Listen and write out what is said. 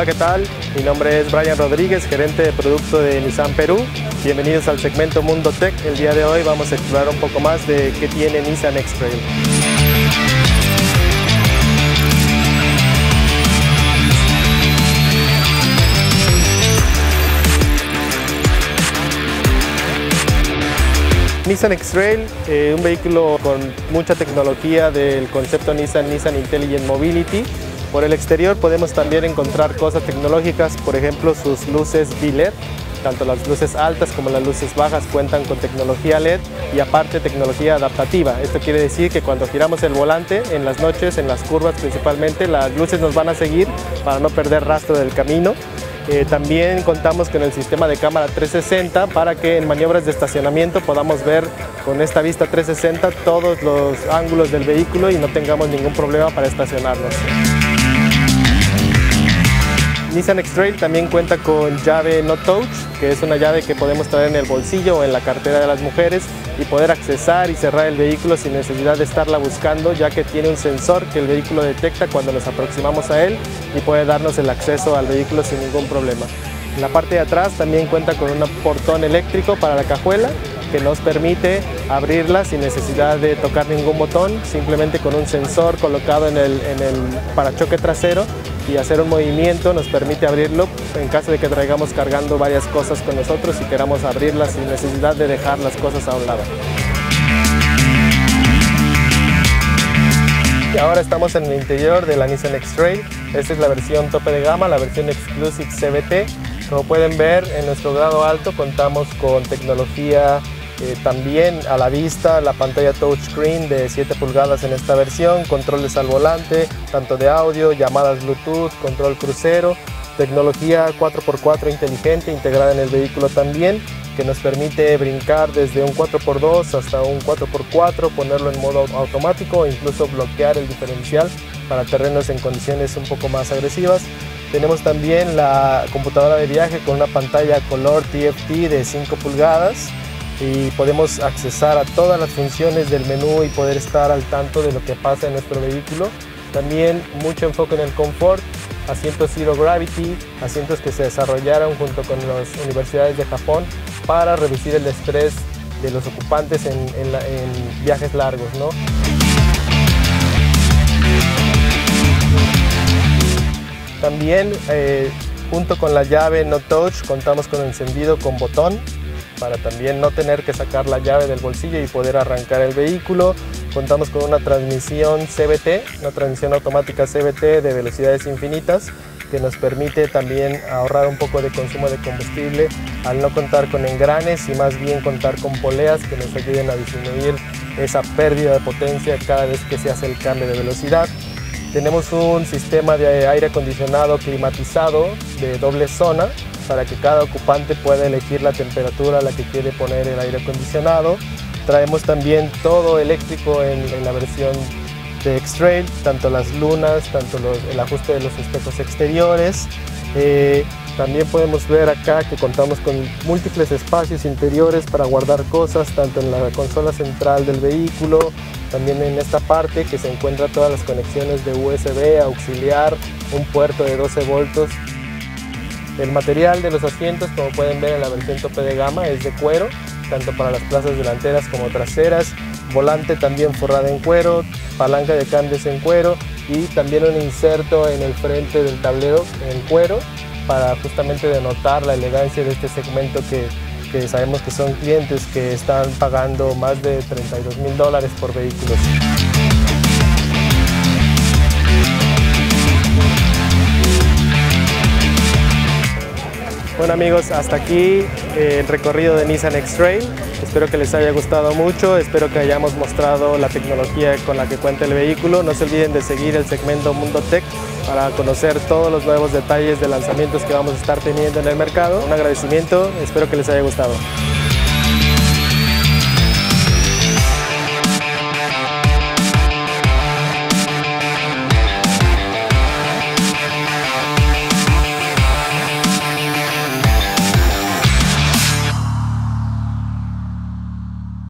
Hola, ¿qué tal? Mi nombre es Brian Rodríguez, gerente de producto de Nissan Perú. Bienvenidos al segmento Mundo Tech. El día de hoy vamos a explorar un poco más de qué tiene Nissan X-Trail. Nissan X-Trail, eh, un vehículo con mucha tecnología del concepto Nissan, Nissan Intelligent Mobility. Por el exterior podemos también encontrar cosas tecnológicas, por ejemplo sus luces B-LED, tanto las luces altas como las luces bajas cuentan con tecnología LED y aparte tecnología adaptativa. Esto quiere decir que cuando giramos el volante en las noches, en las curvas principalmente, las luces nos van a seguir para no perder rastro del camino eh, también contamos con el sistema de cámara 360 para que en maniobras de estacionamiento podamos ver con esta vista 360 todos los ángulos del vehículo y no tengamos ningún problema para estacionarnos. Nissan X-Trail también cuenta con llave No Touch, que es una llave que podemos traer en el bolsillo o en la cartera de las mujeres y poder accesar y cerrar el vehículo sin necesidad de estarla buscando, ya que tiene un sensor que el vehículo detecta cuando nos aproximamos a él y puede darnos el acceso al vehículo sin ningún problema. En la parte de atrás también cuenta con un portón eléctrico para la cajuela que nos permite abrirla sin necesidad de tocar ningún botón, simplemente con un sensor colocado en el, en el parachoque trasero y hacer un movimiento nos permite abrirlo en caso de que traigamos cargando varias cosas con nosotros y queramos abrirlas sin necesidad de dejar las cosas a un lado. Ahora estamos en el interior de la Nissan X-Trail. Esta es la versión tope de gama, la versión Exclusive CBT. Como pueden ver, en nuestro grado alto contamos con tecnología eh, también a la vista la pantalla touchscreen de 7 pulgadas en esta versión, controles al volante, tanto de audio, llamadas Bluetooth, control crucero, tecnología 4x4 inteligente integrada en el vehículo también, que nos permite brincar desde un 4x2 hasta un 4x4, ponerlo en modo automático o incluso bloquear el diferencial para terrenos en condiciones un poco más agresivas. Tenemos también la computadora de viaje con una pantalla color TFT de 5 pulgadas y podemos accesar a todas las funciones del menú y poder estar al tanto de lo que pasa en nuestro vehículo. También mucho enfoque en el confort, asientos Zero Gravity, asientos que se desarrollaron junto con las universidades de Japón para reducir el estrés de los ocupantes en, viajes largos. ¿no? También eh, junto con la llave No Touch contamos con encendido con botón para también no tener que sacar la llave del bolsillo y poder arrancar el vehículo. Contamos con una transmisión CBT, una transmisión automática CBT de velocidades infinitas que nos permite también ahorrar un poco de consumo de combustible al no contar con engranes y más bien contar con poleas que nos ayuden a disminuir esa pérdida de potencia cada vez que se hace el cambio de velocidad. Tenemos un sistema de aire acondicionado climatizado de doble zona para que cada ocupante pueda elegir la temperatura a la que quiere poner el aire acondicionado. Traemos también todo eléctrico en, la versión de X-Trail, tanto las lunas, tanto el ajuste de los espejos exteriores. Eh, también podemos ver acá que contamos con múltiples espacios interiores para guardar cosas, tanto en la consola central del vehículo, también en esta parte que se encuentra todas las conexiones de USB, auxiliar, un puerto de 12 volts el material de los asientos, como pueden ver en la versión tope de gama, es de cuero, tanto para las plazas delanteras como traseras, volante también forrada en cuero, palanca de cambios en cuero y también un inserto en el frente del tablero en cuero para justamente denotar la elegancia de este segmento que, que sabemos que son clientes que están pagando más de 32 mil dólares por vehículos. Bueno amigos, hasta aquí eh, el recorrido de Nissan X-Trail. Espero que les haya gustado mucho, espero que hayamos mostrado la tecnología con la que cuenta el vehículo. No se olviden de seguir el segmento Mundo Tech para conocer todos los nuevos detalles de lanzamientos que vamos a estar teniendo en el mercado. Un agradecimiento, espero que les haya gustado.